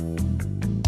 うん。